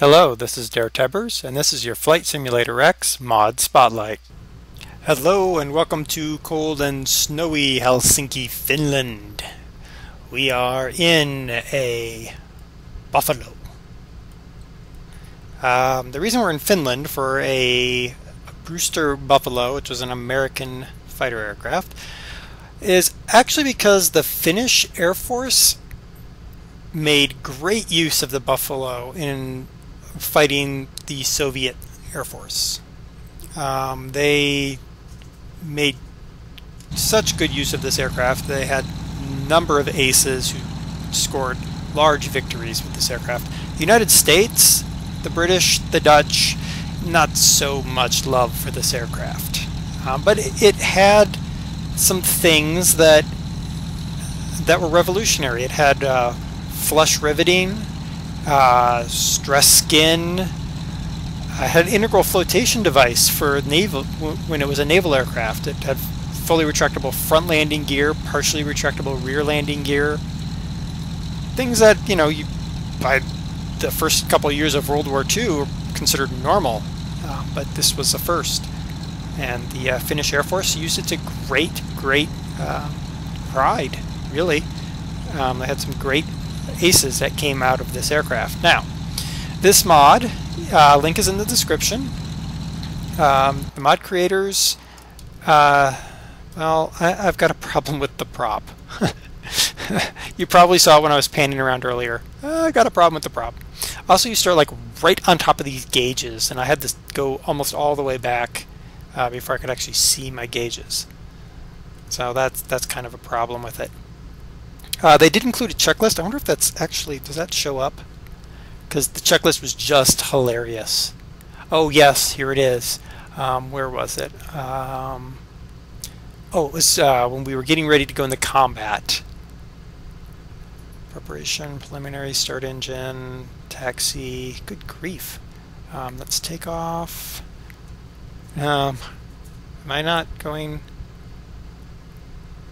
Hello, this is DerTebbers, and this is your Flight Simulator X Mod Spotlight. Hello, and welcome to cold and snowy Helsinki, Finland. We are in a Buffalo. Um, the reason we're in Finland for a Brewster Buffalo, which was an American fighter aircraft, is actually because the Finnish Air Force made great use of the Buffalo in fighting the Soviet Air Force. Um, they made such good use of this aircraft. They had a number of aces who scored large victories with this aircraft. The United States, the British, the Dutch, not so much love for this aircraft. Um, but it had some things that that were revolutionary. It had uh, flush riveting, uh, stress skin. I had an integral flotation device for naval when it was a naval aircraft. It had fully retractable front landing gear, partially retractable rear landing gear. Things that you know, you by the first couple of years of World War II considered normal, uh, but this was the first. And the uh, Finnish Air Force used it to great, great uh, pride, really. Um, they had some great aces that came out of this aircraft. Now, this mod, uh, link is in the description. Um, the mod creators, uh, well, I, have got a problem with the prop. you probably saw when I was panning around earlier. Uh, I got a problem with the prop. Also, you start like right on top of these gauges, and I had to go almost all the way back uh, before I could actually see my gauges. So that's that's kind of a problem with it. Uh, they did include a checklist. I wonder if that's actually, does that show up? Because the checklist was just hilarious. Oh, yes, here it is. Um, where was it? Um, oh, it was uh, when we were getting ready to go into combat. Preparation, preliminary, start engine, taxi. Good grief. Um, let's take off. Um, am I not going...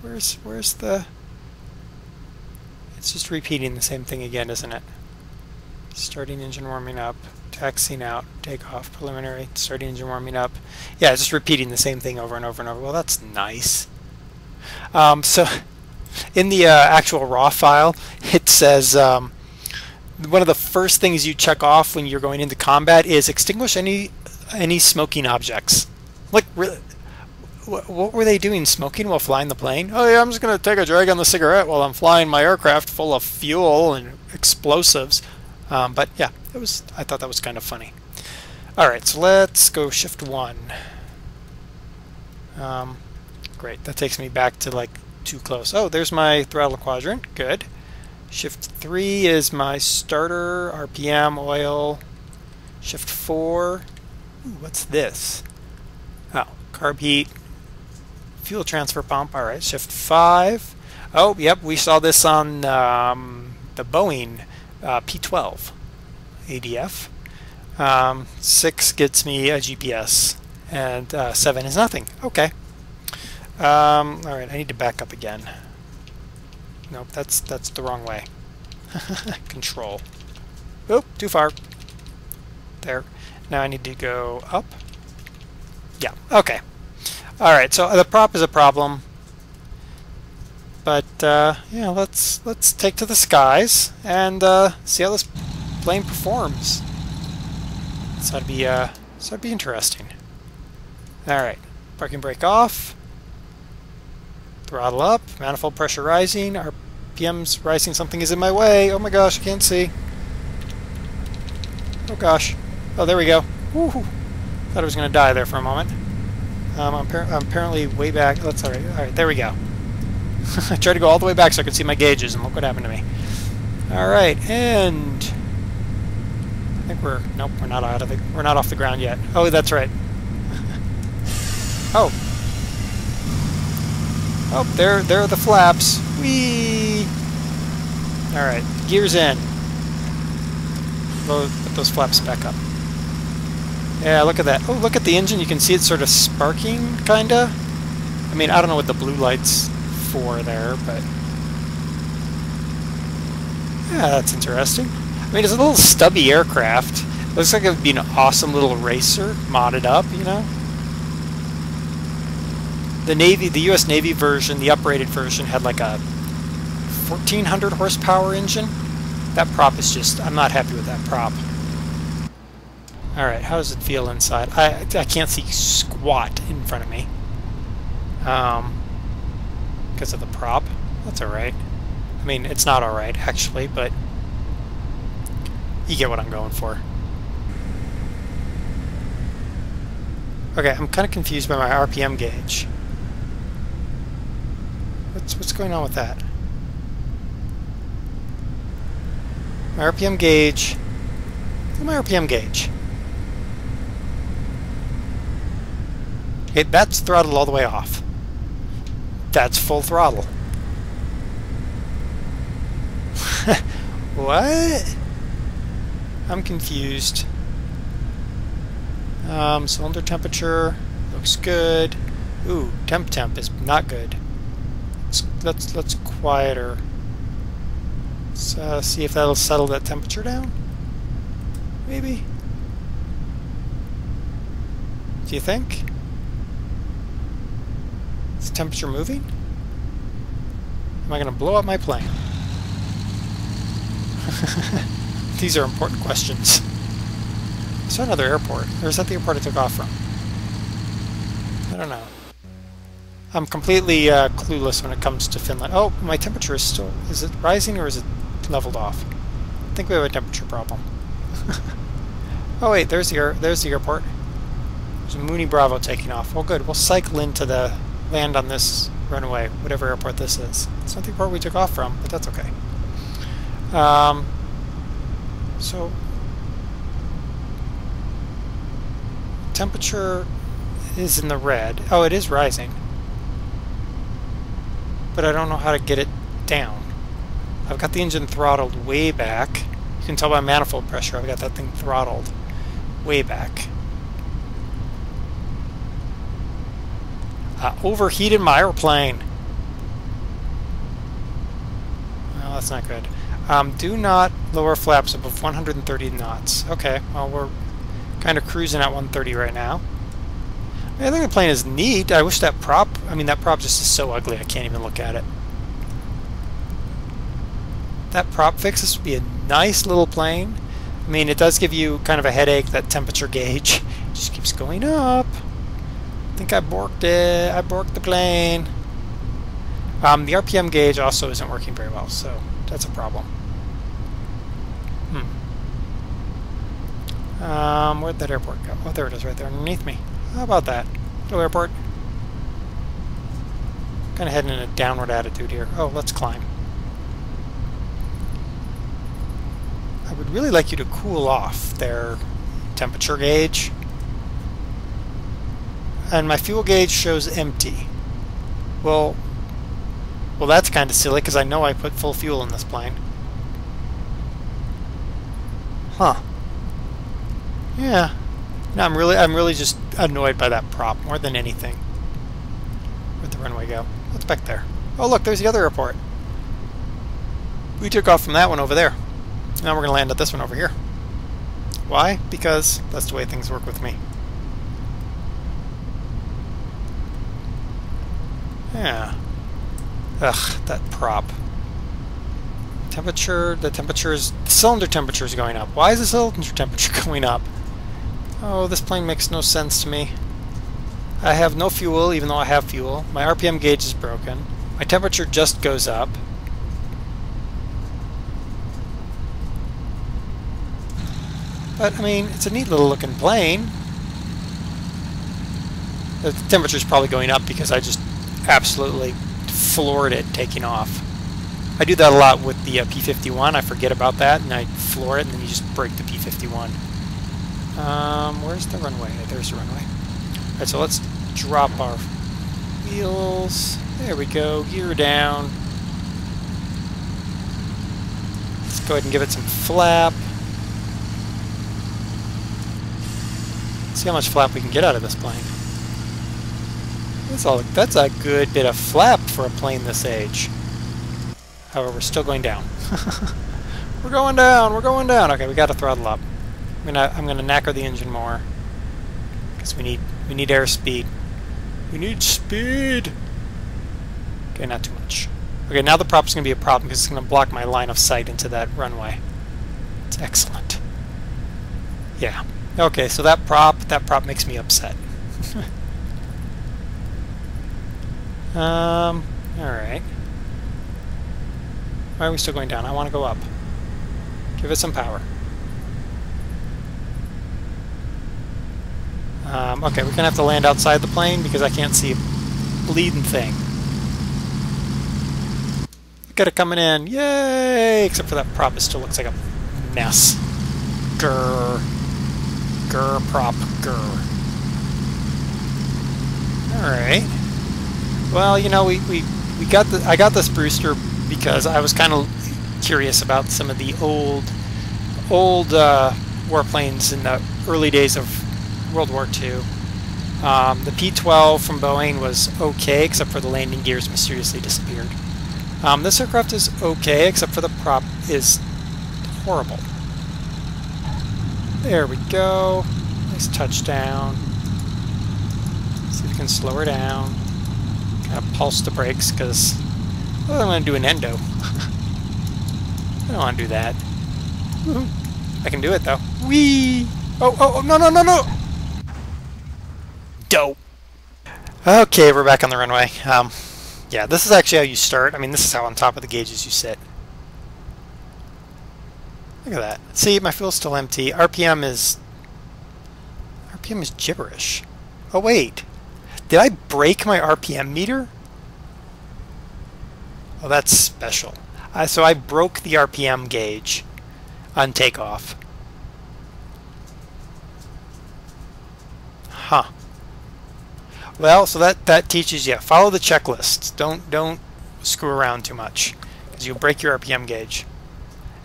Where's, where's the... It's just repeating the same thing again, isn't it? Starting engine warming up, taxiing out, takeoff, preliminary, starting engine warming up. Yeah, just repeating the same thing over and over and over. Well, that's nice. Um, so, in the uh, actual raw file, it says um, one of the first things you check off when you're going into combat is extinguish any any smoking objects. Like, really, what were they doing? Smoking while flying the plane? Oh yeah, I'm just gonna take a drag on the cigarette while I'm flying my aircraft full of fuel and explosives. Um, but yeah, it was. I thought that was kind of funny. All right, so let's go shift one. Um, great, that takes me back to like too close. Oh, there's my throttle quadrant. Good. Shift three is my starter, RPM, oil. Shift four. Ooh, what's this? Oh, carb heat, fuel transfer pump. All right, shift 5. Oh, yep, we saw this on um, the Boeing uh, P-12 ADF. Um, 6 gets me a GPS, and uh, 7 is nothing. Okay. Um, all right, I need to back up again. Nope, that's that's the wrong way. Control. Oop, too far. There. Now I need to go up. Yeah, okay. Alright, so the prop is a problem. But, uh, yeah, let's, let's take to the skies and uh, see how this plane performs. So that'd be, uh, so that'd be interesting. Alright, parking brake off. Throttle up, manifold pressure rising, RPM's rising, something is in my way. Oh my gosh, I can't see. Oh gosh. Oh, there we go. Thought I was going to die there for a moment. Um, I'm, apparently way back. Let's all right. All right, there we go. I tried to go all the way back so I could see my gauges, and look what happened to me. All right, and I think we're nope, we're not out of the we're not off the ground yet. Oh, that's right. oh, oh, there there are the flaps. Whee! All right, gears in. Put those flaps back up. Yeah, look at that. Oh, look at the engine. You can see it sort of sparking, kinda. I mean, I don't know what the blue light's for there, but... Yeah, that's interesting. I mean, it's a little stubby aircraft. Looks like it would be an awesome little racer, modded up, you know? The Navy, the U.S. Navy version, the uprated version, had like a 1400 horsepower engine. That prop is just, I'm not happy with that prop. Alright, how does it feel inside? I, I can't see squat in front of me. Um, because of the prop. That's alright. I mean, it's not alright, actually, but you get what I'm going for. Okay, I'm kind of confused by my RPM gauge. What's, what's going on with that? My RPM gauge... my RPM gauge? Okay, that's throttle all the way off. That's full throttle. what? I'm confused. Um, cylinder temperature looks good. Ooh, temp temp is not good. Let's let's, let's quieter. Let's uh, see if that'll settle that temperature down. Maybe. Do you think? Is the temperature moving? Am I going to blow up my plane? These are important questions. Is that another airport? Or is that the airport I took off from? I don't know. I'm completely uh, clueless when it comes to Finland. Oh, my temperature is still... Is it rising or is it leveled off? I think we have a temperature problem. oh wait, there's the, air, there's the airport. There's Mooney Bravo taking off. Well good, we'll cycle into the land on this runway, whatever airport this is. It's not the airport we took off from, but that's okay. Um, so, temperature is in the red. Oh, it is rising. But I don't know how to get it down. I've got the engine throttled way back. You can tell by manifold pressure I've got that thing throttled way back. I overheated my airplane. Well, that's not good. Um, do not lower flaps above 130 knots. Okay, well, we're kind of cruising at 130 right now. I think the plane is neat. I wish that prop, I mean, that prop just is so ugly, I can't even look at it. That prop fix, this would be a nice little plane. I mean, it does give you kind of a headache, that temperature gauge. Just keeps going up. I think I borked it. I borked the plane. Um, the RPM gauge also isn't working very well, so that's a problem. Hmm. Um, where'd that airport go? Oh, there it is right there underneath me. How about that? Hello, airport. Kind of heading in a downward attitude here. Oh, let's climb. I would really like you to cool off their temperature gauge and my fuel gauge shows empty. Well, well that's kind of silly because I know I put full fuel in this plane. Huh. Yeah. No, I'm really, I'm really just annoyed by that prop more than anything. Where'd the runway go? Oh, What's back there? Oh, look, there's the other airport. We took off from that one over there. Now we're going to land at this one over here. Why? Because that's the way things work with me. Yeah. Ugh, that prop. Temperature, the temperature is, the cylinder temperature is going up. Why is the cylinder temperature going up? Oh, this plane makes no sense to me. I have no fuel, even though I have fuel. My RPM gauge is broken. My temperature just goes up. But, I mean, it's a neat little looking plane. The temperature is probably going up because I just absolutely floored it taking off. I do that a lot with the uh, P-51. I forget about that, and I floor it, and then you just break the P-51. Um, where's the runway? There's the runway. Alright, so let's drop our wheels. There we go. Gear down. Let's go ahead and give it some flap. see how much flap we can get out of this plane. That's, all, that's a good bit of flap for a plane this age. However, we're still going down. we're going down, we're going down. Okay, we got to throttle up. I'm gonna I'm gonna knacker the engine more because we need we need airspeed. We need speed. Okay, not too much. Okay, now the prop's gonna be a problem because it's gonna block my line of sight into that runway. It's excellent. Yeah. Okay, so that prop that prop makes me upset. um. All right. Why are we still going down? I want to go up. Give it some power. Um, okay, we're going to have to land outside the plane because I can't see a bleeding thing. Got it coming in. Yay! Except for that prop, it still looks like a mess. Grr. Grr prop. Grr. Alright. Well, you know, we, we, we got the I got this Brewster because I was kind of curious about some of the old old uh, warplanes in the early days of World War II. Um, the P-12 from Boeing was okay, except for the landing gears mysteriously disappeared. Um, this aircraft is okay, except for the prop is horrible. There we go. Nice touchdown. See if we can slow her down. Kind of pulse the brakes, because well, I want to do an endo. I don't want to do that. I can do it, though. Whee! Oh, oh, oh, no, no, no, no! Dope. Okay, we're back on the runway. Um, yeah, this is actually how you start. I mean, this is how on top of the gauges you sit. Look at that. See, my fuel's still empty. RPM is... RPM is gibberish. Oh, wait. Did I break my RPM meter? Oh, that's special. Uh, so I broke the RPM gauge on takeoff. Huh. Well, so that that teaches you follow the checklist. Don't don't screw around too much because you'll break your RPM gauge.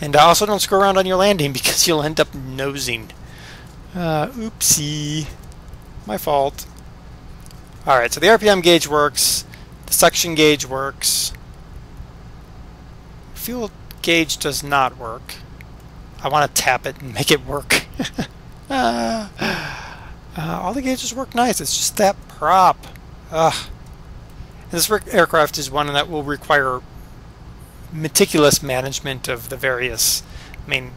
And also don't screw around on your landing because you'll end up nosing. Uh, oopsie. My fault. Alright, so the RPM gauge works. The suction gauge works. Fuel gauge does not work. I want to tap it and make it work. uh, uh, all the gauges work nice. It's just that prop. Ugh. This aircraft is one that will require meticulous management of the various. I mean,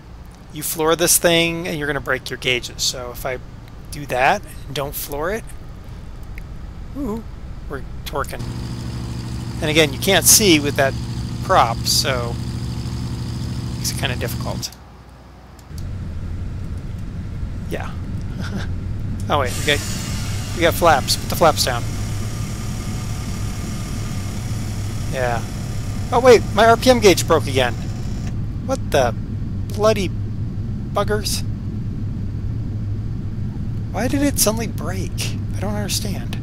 you floor this thing and you're going to break your gauges. So if I do that and don't floor it, ooh, we're torquing. And again, you can't see with that prop, so it makes it kind of difficult. Yeah. oh wait, we got we got flaps. Put the flaps down. Yeah. Oh wait, my RPM gauge broke again. What the bloody buggers? Why did it suddenly break? I don't understand.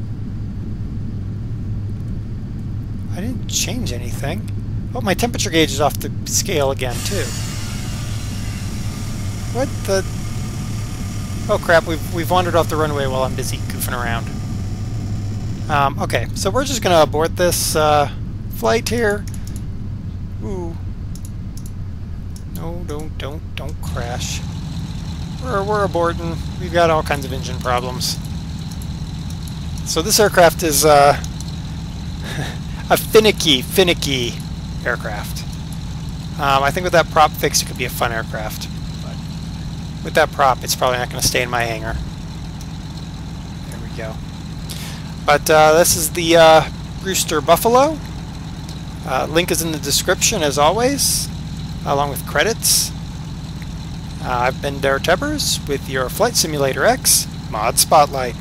I didn't change anything. Oh, my temperature gauge is off the scale again, too. What the... Oh crap, we've, we've wandered off the runway while I'm busy goofing around. Um, okay, so we're just going to abort this uh, flight here. Ooh. No, don't, don't, don't crash. We're, we're aborting. We've got all kinds of engine problems. So this aircraft is uh, a finicky, finicky aircraft. Um, I think with that prop fix, it could be a fun aircraft But with that prop, it's probably not going to stay in my hangar. There we go. But uh, this is the uh, Brewster Buffalo. Uh, link is in the description as always, along with credits. Uh, I've been DerTebbers with your Flight Simulator X Mod Spotlight.